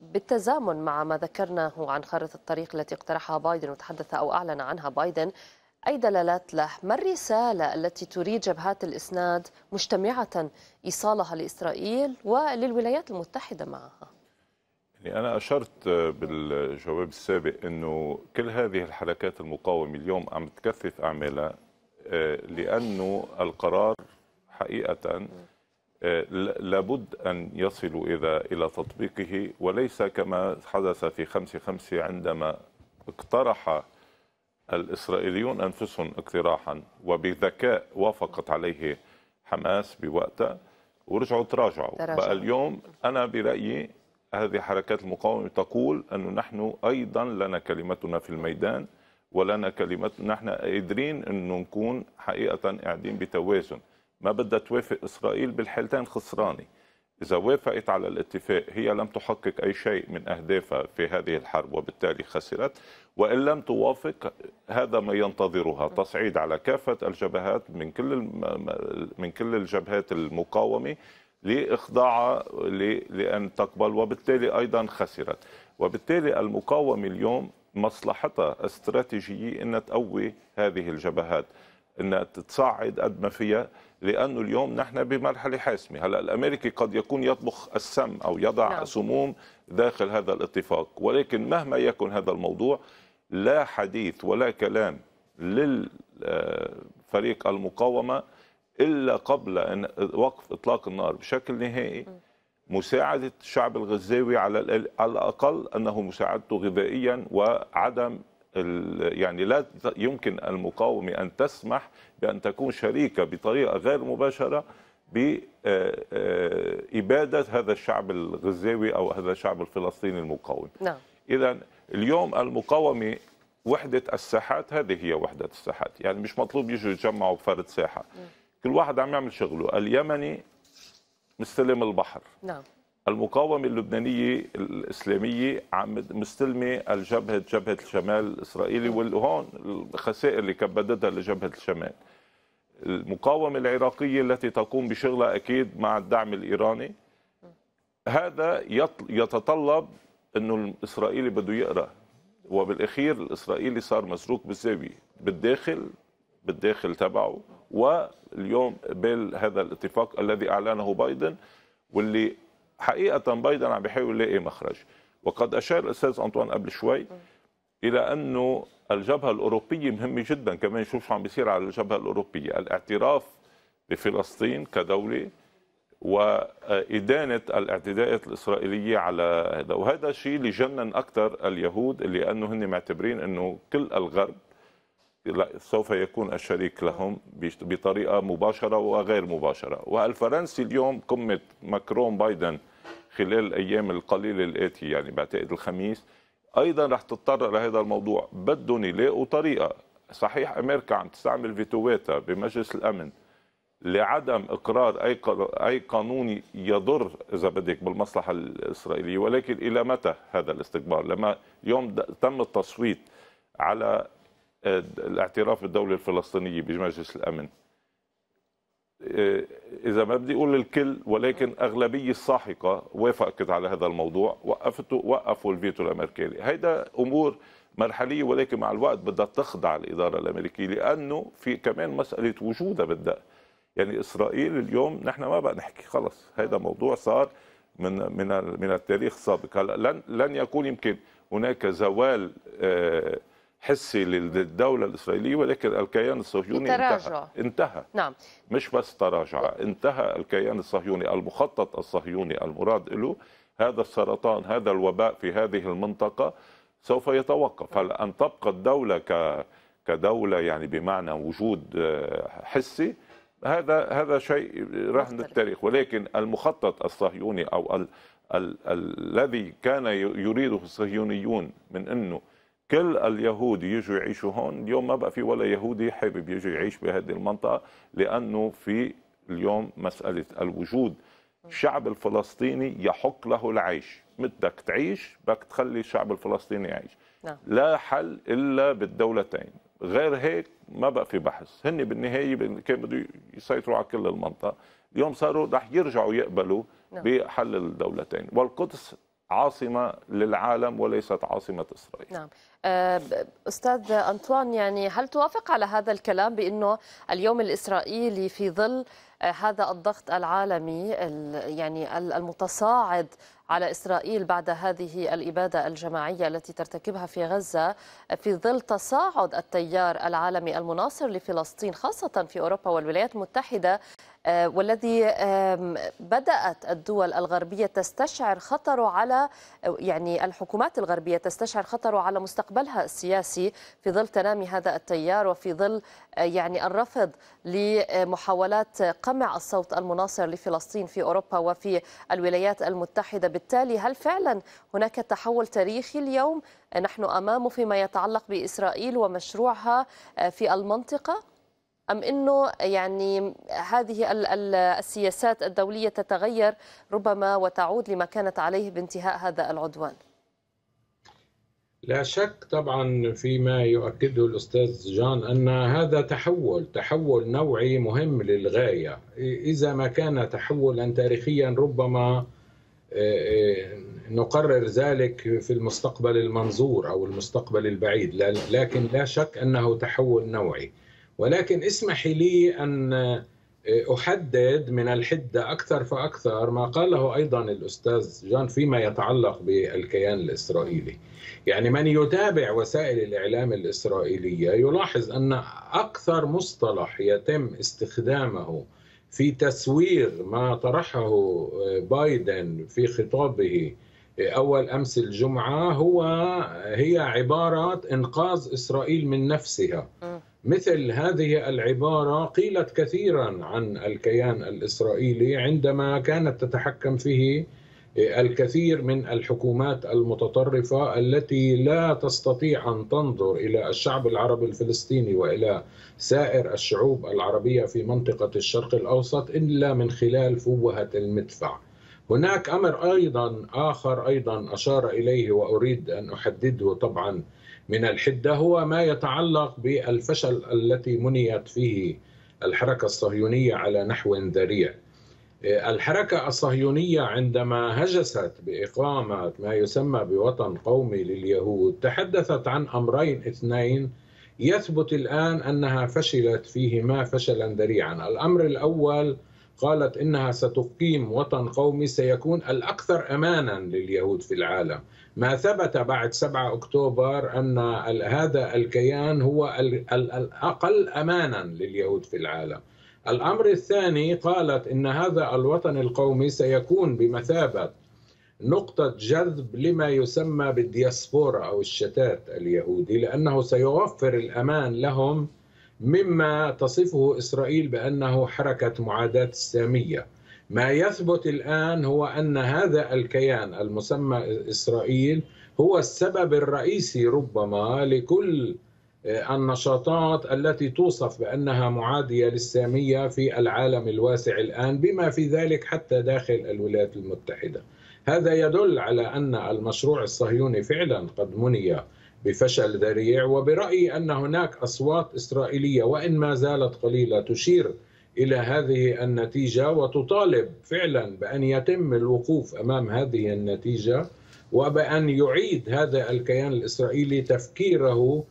A: بالتزامن مع ما ذكرناه عن خارطة الطريق التي اقترحها بايدن وتحدث أو أعلن عنها بايدن أي دلالات له؟ ما الرسالة التي تريد جبهات الإسناد مجتمعة إيصالها لإسرائيل وللولايات المتحدة معها؟
D: يعني أنا أشرت بالجواب السابق أنه كل هذه الحركات المقاومة اليوم عم تكثف أعمالها آه، لأنه القرار حقيقة آه، لابد أن يصلوا إذا إلى تطبيقه وليس كما حدث في خمسة خمسة عندما اقترح الإسرائيليون أنفسهم اقتراحا وبذكاء وافقت عليه حماس بوقتها ورجعوا تراجعوا. تراجع. بقى اليوم أنا برأيي هذه حركات المقاومة تقول أنه نحن أيضا لنا كلمتنا في الميدان ولنا كلمة نحن قادرين أنه نكون حقيقة قاعدين بتوازن. ما بدها توافق إسرائيل بالحالتين خسرانة. إذا وافقت على الاتفاق هي لم تحقق أي شيء من أهدافها في هذه الحرب وبالتالي خسرت. وإن لم توافق هذا ما ينتظرها. تصعيد على كافة الجبهات من كل من كل الجبهات المقاومة لإخضاعها لأن تقبل وبالتالي أيضا خسرت. وبالتالي المقاومة اليوم مصلحتها استراتيجية أن تقوي هذه الجبهات أنها تصعد قد ما فيها. لأنه اليوم نحن بمرحلة حاسمة هلأ الأمريكي قد يكون يطبخ السم أو يضع نعم. سموم داخل هذا الاتفاق ولكن مهما يكن هذا الموضوع لا حديث ولا كلام للفريق المقاومة إلا قبل أن وقف إطلاق النار بشكل نهائي مساعدة الشعب الغزاوي على على الأقل أنه مساعدته غذائيا وعدم يعني لا يمكن المقاومة أن تسمح بأن تكون شريكة بطريقة غير مباشرة بإبادة هذا الشعب الغزاوي أو هذا الشعب الفلسطيني المقاوم. نعم. إذا اليوم المقاومة وحدة الساحات هذه هي وحدة الساحات. يعني مش مطلوب يجوا يتجمعوا بفرد ساحة. م. كل واحد عم يعمل شغله. اليمني مستلم البحر.
A: نعم.
D: المقاومة اللبنانية الإسلامية عم مستلمة الجبهة جبهة الشمال الإسرائيلي وهون الخسائر اللي كبدتها لجبهة الشمال. المقاومة العراقية التي تقوم بشغلها أكيد مع الدعم الإيراني. هذا يتطلب أنه الإسرائيلي بده يقرأ. وبالأخير الإسرائيلي صار مسروق بالزاوية بالداخل بالداخل تبعه. واليوم قبل هذا الاتفاق الذي أعلنه بايدن واللي حقيقة بايدن عم بيحاول يلاقي مخرج. وقد أشار الأستاذ أنطوان قبل شوي إلى أنه الجبهة الأوروبية مهمة جدا. كمان شوف شو عم بيصير على الجبهة الأوروبية. الاعتراف بفلسطين كدولة وإدانة الاعتداءات الإسرائيلية على هذا. وهذا الشيء اللي جنن أكثر اليهود اللي أنه هن معتبرين أنه كل الغرب سوف يكون الشريك لهم بطريقة مباشرة وغير مباشرة. والفرنسي اليوم قمة ماكرون بايدن خلال الأيام القليلة الآتية يعني بعتقد الخميس أيضا رح تضطر لهذا الموضوع. بدهم يلاقوا طريقة. صحيح أمريكا عم تستعمل فيتواتها بمجلس الأمن لعدم إقرار أي أي قانون يضر إذا بدك بالمصلحة الإسرائيلية. ولكن إلى متى هذا الاستكبار؟ لما اليوم تم التصويت على الاعتراف بالدولة الفلسطينية بمجلس الأمن. إذا ما بدي أقول الكل ولكن أغلبية الساحقة وافقت على هذا الموضوع وقفته وقفوا الفيتو الأمريكي. هيدا أمور مرحلية ولكن مع الوقت بدها تخضع الإدارة الأمريكية لأنه في كمان مسألة وجودها بدها. يعني إسرائيل اليوم نحن ما بقى نحكي خلص. هذا موضوع صار من من من التاريخ السابق. هلا لن لن يكون يمكن هناك زوال حسي للدولة الإسرائيلية ولكن الكيان الصهيوني
A: تراجع.
D: انتهى انتهى.
A: نعم.
D: مش بس تراجع انتهى الكيان الصهيوني المخطط الصهيوني المراد له. هذا السرطان هذا الوباء في هذه المنطقة سوف يتوقف. هلا أن تبقى الدولة ك كدولة يعني بمعنى وجود حسي؟ هذا هذا شيء رهن التاريخ ولكن المخطط الصهيوني أو ال ال الذي كان يريده الصهيونيون من إنه كل اليهود يجوا يعيشوا هون اليوم ما بقى في ولا يهودي حابب يجي يعيش بهذه المنطقة لأنه في اليوم مسألة الوجود. الشعب الفلسطيني يحق له العيش. بدك تعيش بدك تخلي الشعب الفلسطيني يعيش.
A: نعم.
D: لا حل إلا بالدولتين. غير هيك ما بقى في بحث. هن بالنهاية كان بده يسيطروا على كل المنطقة. اليوم صاروا رح يرجعوا يقبلوا
A: نعم.
D: بحل الدولتين. والقدس عاصمة للعالم وليست عاصمة إسرائيل.
A: نعم. أستاذ أنطوان يعني هل توافق على هذا الكلام بأنه اليوم الإسرائيلي في ظل هذا الضغط العالمي يعني المتصاعد على إسرائيل بعد هذه الإبادة الجماعية التي ترتكبها في غزة في ظل تصاعد التيار العالمي المناصر لفلسطين خاصة في أوروبا والولايات المتحدة والذي بدأت الدول الغربية تستشعر خطره على يعني الحكومات الغربية تستشعر خطره على مستقبلها السياسي في ظل تنامي هذا التيار وفي ظل يعني الرفض لمحاولات قمع الصوت المناصر لفلسطين في أوروبا وفي الولايات المتحدة بالتالي هل فعلا هناك تحول تاريخي اليوم؟ نحن امامه فيما يتعلق بإسرائيل ومشروعها في المنطقة؟ أم إنه يعني هذه السياسات الدولية تتغير ربما وتعود لما كانت عليه بانتهاء هذا العدوان؟
E: لا شك طبعا فيما يؤكده الأستاذ جان أن هذا تحول تحول نوعي مهم للغاية. إذا ما كان تحولا تاريخيا ربما نقرر ذلك في المستقبل المنظور أو المستقبل البعيد لكن لا شك أنه تحول نوعي ولكن اسمحي لي أن أحدد من الحدة أكثر فأكثر ما قاله أيضا الأستاذ جان فيما يتعلق بالكيان الإسرائيلي. يعني من يتابع وسائل الإعلام الإسرائيلية يلاحظ أن أكثر مصطلح يتم استخدامه في تسوير ما طرحه بايدن في خطابه أول أمس الجمعة هو هي عباره إنقاذ إسرائيل من نفسها. مثل هذه العبارة قيلت كثيرا عن الكيان الإسرائيلي عندما كانت تتحكم فيه الكثير من الحكومات المتطرفة التي لا تستطيع أن تنظر إلى الشعب العربي الفلسطيني وإلى سائر الشعوب العربية في منطقة الشرق الأوسط إلا من خلال فوهة المدفع. هناك أمر أيضا آخر أيضا أشار إليه وأريد أن أحدده طبعا من الحدة هو ما يتعلق بالفشل التي منيت فيه الحركة الصهيونية على نحو ذريع. الحركة الصهيونية عندما هجست بإقامة ما يسمى بوطن قومي لليهود تحدثت عن أمرين اثنين يثبت الآن أنها فشلت فيهما فشلا ذريعا. الأمر الأول قالت إنها ستقيم وطن قومي سيكون الأكثر أمانا لليهود في العالم. ما ثبت بعد 7 أكتوبر أن هذا الكيان هو الأقل أمانا لليهود في العالم. الأمر الثاني قالت إن هذا الوطن القومي سيكون بمثابة نقطة جذب لما يسمى بالدياسبورا أو الشتات اليهودي لأنه سيوفر الأمان لهم مما تصفه إسرائيل بأنه حركة معاداة السامية. ما يثبت الآن هو أن هذا الكيان المسمى إسرائيل هو السبب الرئيسي ربما لكل النشاطات التي توصف بأنها معادية للسامية في العالم الواسع الآن بما في ذلك حتى داخل الولايات المتحدة. هذا يدل على أن المشروع الصهيوني فعلا قد مني بفشل ذريع وبرأيي أن هناك أصوات إسرائيلية وإن ما زالت قليلة تشير إلى هذه النتيجة وتطالب فعلا بأن يتم الوقوف أمام هذه النتيجة وبأن يعيد هذا الكيان الإسرائيلي تفكيره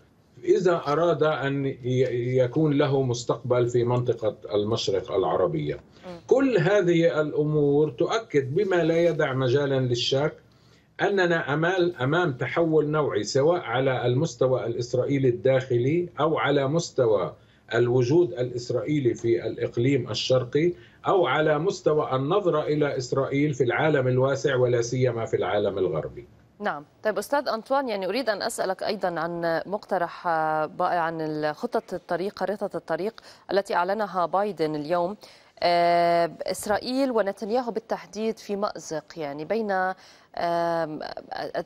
E: إذا أراد أن يكون له مستقبل في منطقة المشرق العربية. كل هذه الأمور تؤكد بما لا يدع مجالا للشك أننا أمال أمام تحول نوعي سواء على المستوى الإسرائيلي الداخلي أو على مستوى الوجود الإسرائيلي في الإقليم الشرقي أو على مستوى النظرة إلى إسرائيل في العالم الواسع ولا سيما في العالم الغربي.
A: نعم. طيب أستاذ أنطوان يعني أريد أن أسألك أيضا عن مقترح بائع عن خطة الطريق خريطة الطريق التي أعلنها بايدن اليوم. إسرائيل ونتنياهو بالتحديد في مأزق يعني بين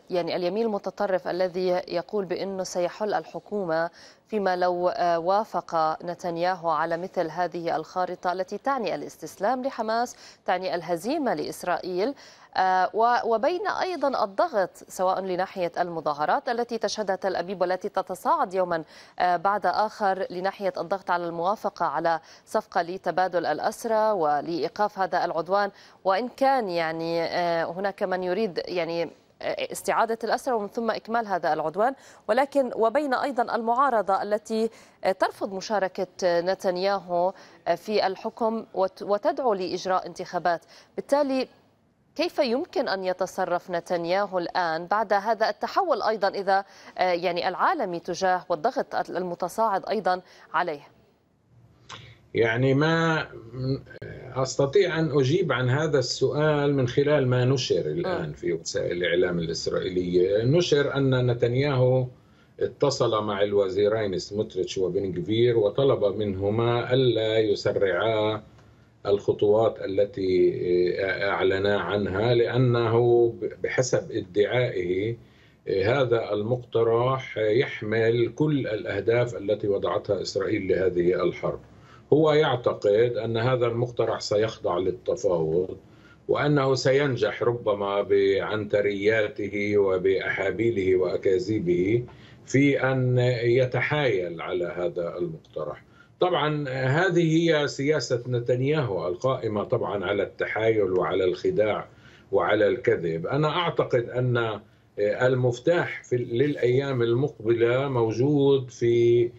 A: يعني اليمين المتطرف الذي يقول بأنه سيحل الحكومة فيما لو وافق نتنياهو على مثل هذه الخارطة التي تعني الاستسلام لحماس تعني الهزيمة لإسرائيل. وبين أيضا الضغط سواء لناحية المظاهرات التي تشهدها تل أبيب والتي تتصاعد يوما بعد آخر لناحية الضغط على الموافقة على صفقة لتبادل الأسرى ولإيقاف هذا العدوان. وإن كان يعني هناك من يريد يعني استعادة الأسرى ومن ثم إكمال هذا العدوان. ولكن وبين أيضا المعارضة التي ترفض مشاركة نتنياهو في الحكم وتدعو لإجراء انتخابات. بالتالي كيف يمكن أن يتصرف نتنياهو الآن بعد هذا التحول أيضا إذا يعني العالمي تجاه والضغط المتصاعد أيضا عليه؟
E: يعني ما أستطيع أن أجيب عن هذا السؤال من خلال ما نشر الآن في وسائل الإعلام الإسرائيلية، نشر أن نتنياهو اتصل مع الوزيرين سموتريتش وبن وطلب منهما ألا يسرعا الخطوات التي أعلنا عنها لأنه بحسب ادعائه هذا المقترح يحمل كل الأهداف التي وضعتها إسرائيل لهذه الحرب. هو يعتقد أن هذا المقترح سيخضع للتفاوض وأنه سينجح ربما بعنترياته وبأحابيله وأكاذيبه في أن يتحايل على هذا المقترح. طبعا هذه هي سياسة نتنياهو القائمة طبعا على التحايل وعلى الخداع وعلى الكذب، أنا أعتقد أن المفتاح في للأيام المقبلة موجود في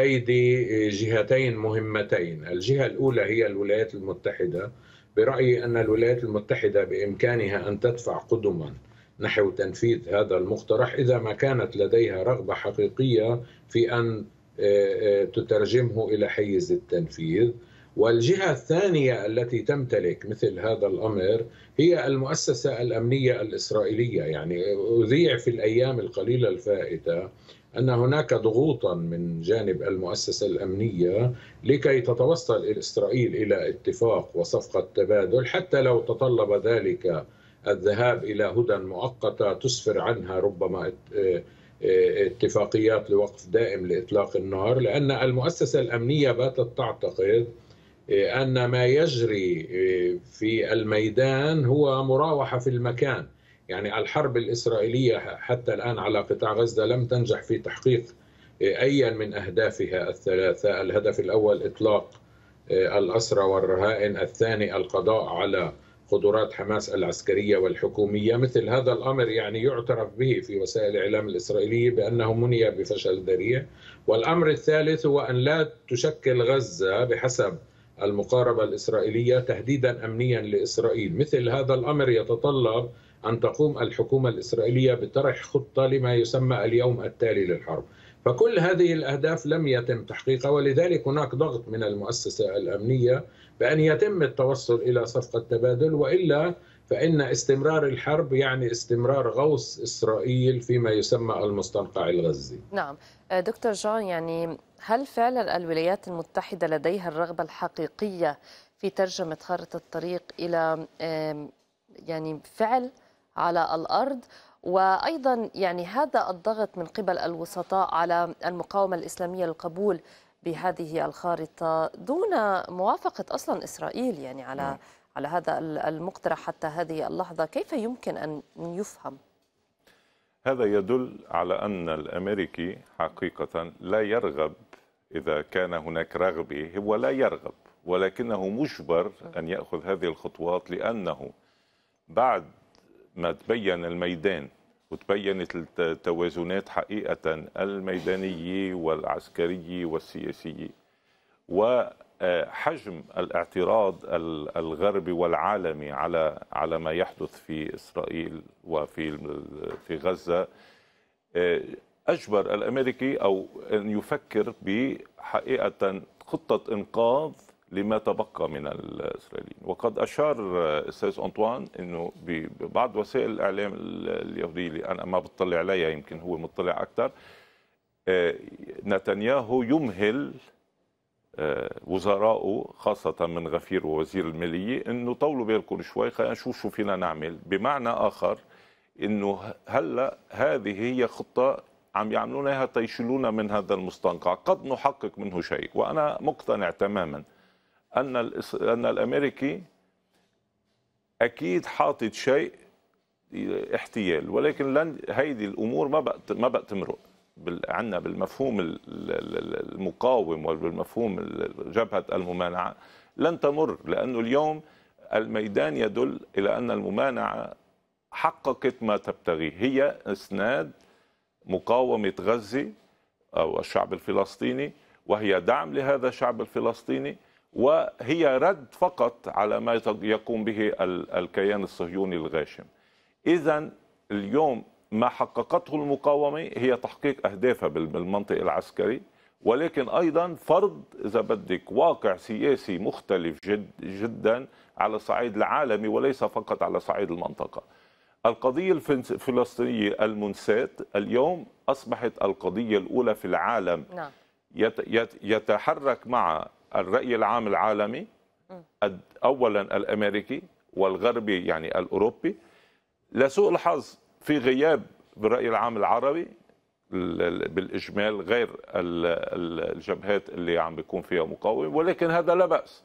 E: أيدي جهتين مهمتين، الجهة الأولى هي الولايات المتحدة. برأيي أن الولايات المتحدة بإمكانها أن تدفع قدما نحو تنفيذ هذا المقترح إذا ما كانت لديها رغبة حقيقية في أن تترجمه إلى حيز التنفيذ. والجهة الثانية التي تمتلك مثل هذا الأمر هي المؤسسة الأمنية الإسرائيلية. يعني أذيع في الأيام القليلة الفائتة أن هناك ضغوطا من جانب المؤسسة الأمنية لكي تتوصل إسرائيل إلى اتفاق وصفقة تبادل حتى لو تطلب ذلك الذهاب إلى هدى مؤقتة تسفر عنها ربما اتفاقيات لوقف دائم لإطلاق النار لأن المؤسسة الأمنية باتت تعتقد أن ما يجري في الميدان هو مراوحة في المكان. يعني الحرب الإسرائيلية حتى الآن على قطاع غزة لم تنجح في تحقيق أيا من أهدافها الثلاثة. الهدف الأول إطلاق الأسرى والرهائن الثاني القضاء على قدرات حماس العسكرية والحكومية مثل هذا الأمر يعني يعترف به في وسائل الإعلام الإسرائيلية بأنه مني بفشل ذريع. والأمر الثالث هو أن لا تشكل غزة بحسب المقاربة الإسرائيلية تهديدا أمنيا لإسرائيل. مثل هذا الأمر يتطلب أن تقوم الحكومة الإسرائيلية بطرح خطة لما يسمى اليوم التالي للحرب. فكل هذه الأهداف لم يتم تحقيقها ولذلك هناك ضغط من المؤسسة الأمنية بأن يتم التوصل إلى صفقة تبادل وإلا فإن استمرار الحرب يعني استمرار غوص إسرائيل فيما يسمى المستنقع الغزي.
A: نعم. دكتور جون يعني هل فعلا الولايات المتحدة لديها الرغبة الحقيقية في ترجمة خارطة الطريق إلى يعني فعل على الأرض؟ وأيضا يعني هذا الضغط من قبل الوسطاء على المقاومة الإسلامية للقبول بهذه الخارطة دون موافقة أصلا إسرائيل يعني على م. على هذا المقترح حتى هذه اللحظة كيف يمكن أن يفهم؟
D: هذا يدل على أن الأمريكي حقيقة لا يرغب إذا كان هناك رغبة هو لا يرغب ولكنه مجبر أن يأخذ هذه الخطوات لأنه بعد ما تبين الميدان وتبينت التوازنات حقيقة الميدانية والعسكرية والسياسية وحجم الاعتراض الغربي والعالمي على على ما يحدث في إسرائيل وفي في غزة أجبر الأمريكي أو أن يفكر بحقيقة خطة إنقاذ لما تبقى من الإسرائيليين. وقد أشار أستاذ أنطوان إنه ببعض وسائل الإعلام اليهودية اللي أنا ما بطلع عليها يمكن هو مطلع أكثر نتنياهو يمهل وزرائه خاصة من غفير ووزير المالية إنه طولوا بالكم شوي خلينا نشوف شو فينا نعمل. بمعنى آخر إنه هلأ هذه هي خطة عم يعملونها حتى يشيلونا من هذا المستنقع قد نحقق منه شيء. وأنا مقتنع تماما أن أن الأمريكي أكيد حاطط شيء احتيال ولكن لن هيدي الأمور ما بقى ما بقى تمرق عندنا بالمفهوم المقاوم وبالمفهوم جبهة الممانعة لن تمر لأنه اليوم الميدان يدل إلى أن الممانعة حققت ما تبتغيه هي إسناد مقاومة غزة أو الشعب الفلسطيني وهي دعم لهذا الشعب الفلسطيني وهي رد فقط على ما يقوم به الكيان الصهيوني الغاشم اذا اليوم ما حققته المقاومة هي تحقيق أهدافها بالمنطق العسكري ولكن أيضا فرض إذا بدك واقع سياسي مختلف جد جدا على الصعيد العالمي وليس فقط على صعيد المنطقة. القضية الفلسطينية المنساه اليوم أصبحت القضية الأولى في العالم نعم. يتحرك مع الرأي العام العالمي اولا الأمريكي والغربي يعني الأوروبي. لسوء الحظ في غياب بالرأي العام العربي بالإجمال غير الجبهات اللي عم بيكون فيها مقاومة. ولكن هذا لا بأس.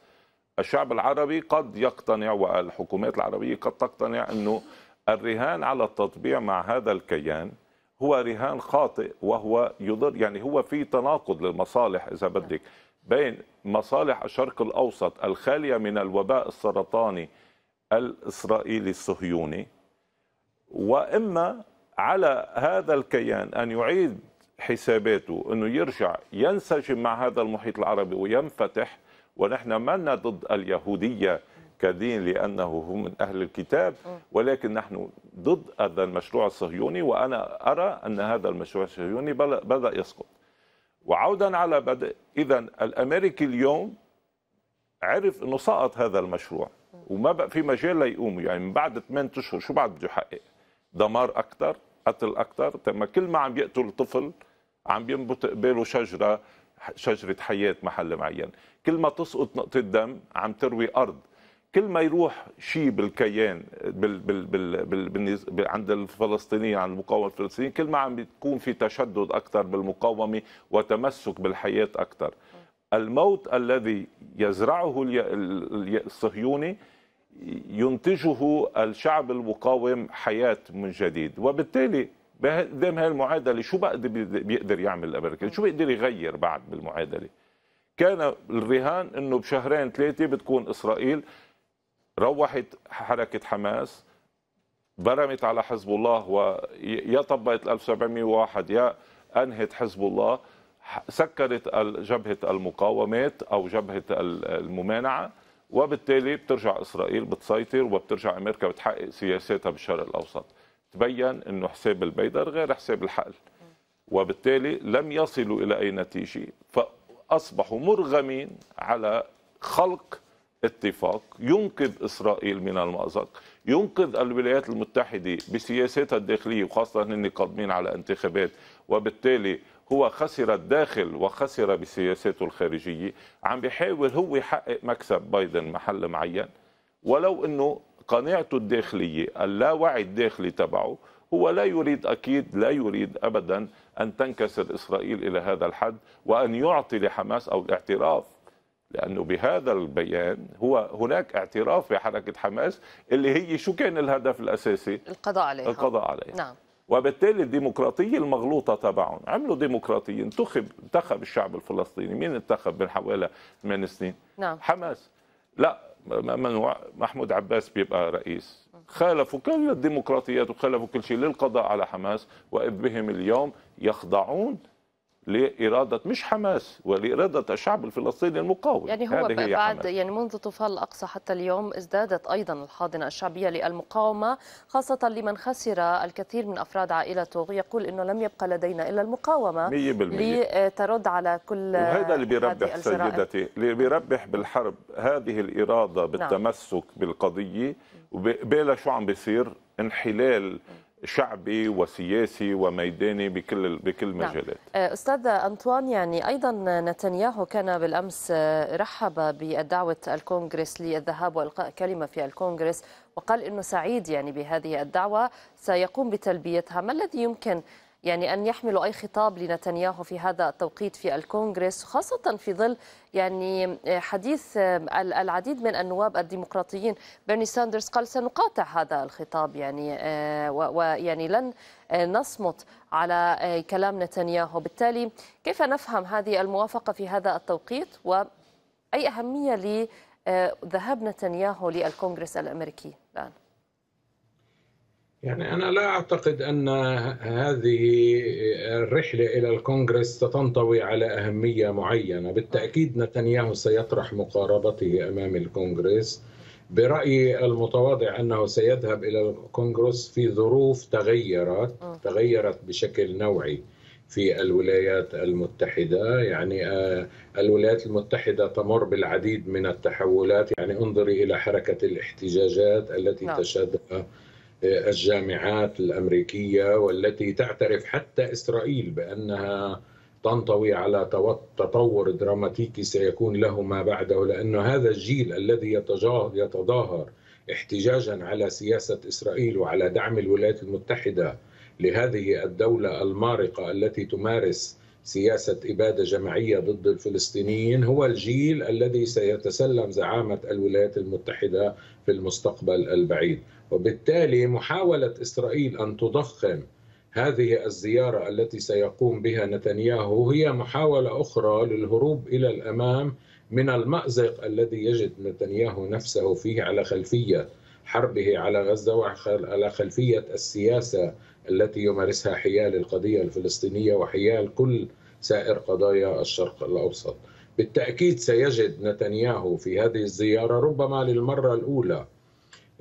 D: الشعب العربي قد يقتنع والحكومات العربية قد تقتنع أنه الرهان على التطبيع مع هذا الكيان هو رهان خاطئ وهو يضر يعني هو في تناقض للمصالح إذا بدك. بين مصالح الشرق الأوسط الخالية من الوباء السرطاني الإسرائيلي الصهيوني وإما على هذا الكيان أن يعيد حساباته إنه يرجع ينسجم مع هذا المحيط العربي وينفتح ونحن ما ضد اليهودية كدين لأنه هم من أهل الكتاب ولكن نحن ضد هذا المشروع الصهيوني وأنا أرى أن هذا المشروع الصهيوني بدا يسقط. وعودا على بدء. إذا الأمريكي اليوم عرف إنه سقط هذا المشروع وما بقى في مجال ليقوموا يعني من بعد 8 أشهر شو بعد بده يحقق؟ دمار أكثر قتل أكثر ما كل ما عم يقتل طفل عم بينبت قباله شجرة شجرة حياة محل معين. كل ما تسقط نقطة دم عم تروي أرض. كل ما يروح شيء بالكيان بال بال بال بال بال عند الفلسطينيين عند المقاومة الفلسطينيه كل ما عم بيكون في تشدد أكثر بالمقاومة وتمسك بالحياة أكثر الموت الذي يزرعه الصهيوني ينتجه الشعب المقاوم حياة من جديد. وبالتالي قدام هاي المعادلة شو بقى بيقدر يعمل الأمريكي؟ شو بيقدر يغير بعد بالمعادلة؟ كان الرهان إنه بشهرين ثلاثة بتكون إسرائيل روحت حركة حماس برمت على حزب الله ويا طبقت 1701 يا أنهت حزب الله سكرت جبهة المقاومات أو جبهة الممانعة وبالتالي بترجع إسرائيل بتسيطر وبترجع أمريكا بتحقق سياساتها بالشرق الأوسط. تبين إنه حساب البيدر غير حساب الحقل. وبالتالي لم يصلوا إلى أي نتيجة فأصبحوا مرغمين على خلق اتفاق ينقذ إسرائيل من المأزق ينقذ الولايات المتحدة بسياساتها الداخلية وخاصة هن قادمين على انتخابات. وبالتالي هو خسر الداخل وخسر بسياساته الخارجية. عم بيحاول هو يحقق مكسب بايدن محل معين. ولو إنه قناعته الداخلية اللاوعي الداخلي تبعه هو لا يريد أكيد لا يريد ابدا أن تنكسر إسرائيل إلى هذا الحد وأن يعطي لحماس أو الاعتراف لأنه بهذا البيان هو هناك اعتراف بحركة حماس اللي هي شو كان الهدف الأساسي؟
A: القضاء عليها.
D: القضاء عليها.
A: نعم.
D: وبالتالي الديمقراطية المغلوطة تبعهم. عملوا ديمقراطية انتخب انتخب الشعب الفلسطيني. مين انتخب من حوالي 8 سنين؟
A: نعم.
D: حماس. لا ممنوع محمود عباس بيبقى رئيس. خالفوا كل الديمقراطيات وخالفوا كل شيء للقضاء على حماس واذ بهم اليوم يخضعون لإرادة مش حماس ولإرادة الشعب الفلسطيني المقاوم.
A: يعني هو بعد يعني منذ طوفان الأقصى حتى اليوم ازدادت أيضا الحاضنة الشعبية للمقاومة خاصة لمن خسر الكثير من أفراد عائلته يقول أنه لم يبقى لدينا إلا المقاومة
D: 100%
A: لترد على كل
D: وهذا اللي بيربح سيدتي اللي بيربح بالحرب. هذه الإرادة نعم. بالتمسك نعم. بالقضية وبلا شو عم بيصير؟ انحلال. شعبي وسياسي وميداني بكل بكل المجالات
A: نعم. أستاذ أنطوان يعني أيضا نتنياهو كان بالأمس رحب بدعوة الكونغرس للذهاب وإلقاء كلمة في الكونغرس وقال إنه سعيد يعني بهذه الدعوة سيقوم بتلبيتها ما الذي يمكن يعني أن يحملوا أي خطاب لنتنياهو في هذا التوقيت في الكونغرس خاصة في ظل يعني حديث العديد من النواب الديمقراطيين. بيرني ساندرز قال سنقاطع هذا الخطاب يعني آه، ويعني لن نصمت على آه، كلام نتنياهو. بالتالي كيف نفهم هذه الموافقة في هذا التوقيت؟ وأي أهمية لذهاب نتنياهو للكونغرس الأمريكي الآن؟
E: يعني أنا لا أعتقد أن هذه الرحلة إلى الكونغرس ستنطوي على أهمية معينة. بالتأكيد نتنياهو سيطرح مقاربته أمام الكونغرس. برأيي المتواضع أنه سيذهب إلى الكونغرس في ظروف تغيرت تغيرت بشكل نوعي في الولايات المتحدة. يعني آه، الولايات المتحدة تمر بالعديد من التحولات. يعني انظري إلى حركة الاحتجاجات التي نعم. تشهدها الجامعات الأمريكية والتي تعترف حتى إسرائيل بأنها تنطوي على تطور دراماتيكي سيكون له ما بعده لأن هذا الجيل الذي يتظاهر احتجاجا على سياسة إسرائيل وعلى دعم الولايات المتحدة لهذه الدولة المارقة التي تمارس سياسة إبادة جماعية ضد الفلسطينيين هو الجيل الذي سيتسلم زعامة الولايات المتحدة في المستقبل البعيد. وبالتالي محاولة إسرائيل أن تضخم هذه الزيارة التي سيقوم بها نتنياهو هي محاولة أخرى للهروب إلى الأمام من المأزق الذي يجد نتنياهو نفسه فيه على خلفية حربه على غزة وعلى خلفية السياسة التي يمارسها حيال القضية الفلسطينية وحيال كل سائر قضايا الشرق الأوسط بالتأكيد سيجد نتنياهو في هذه الزيارة ربما للمرة الأولى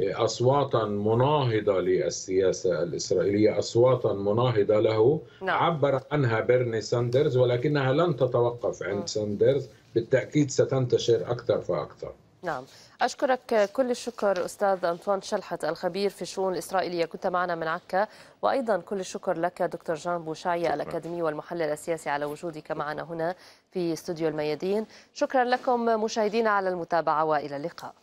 E: أصواتا مناهضة للسياسة الإسرائيلية، أصواتا مناهضة له نعم. عبر عنها بيرني ساندرز ولكنها لن تتوقف عند نعم. ساندرز، بالتأكيد ستنتشر أكثر فأكثر.
A: نعم. أشكرك كل الشكر أستاذ أنطوان شلحت الخبير في الشؤون الإسرائيلية. كنت معنا من عكا. وأيضا كل الشكر لك دكتور جان بوشاية الأكاديمي والمحلل السياسي على وجودك معنا هنا في استوديو الميادين. شكرا لكم مشاهدينا على المتابعة وإلى اللقاء.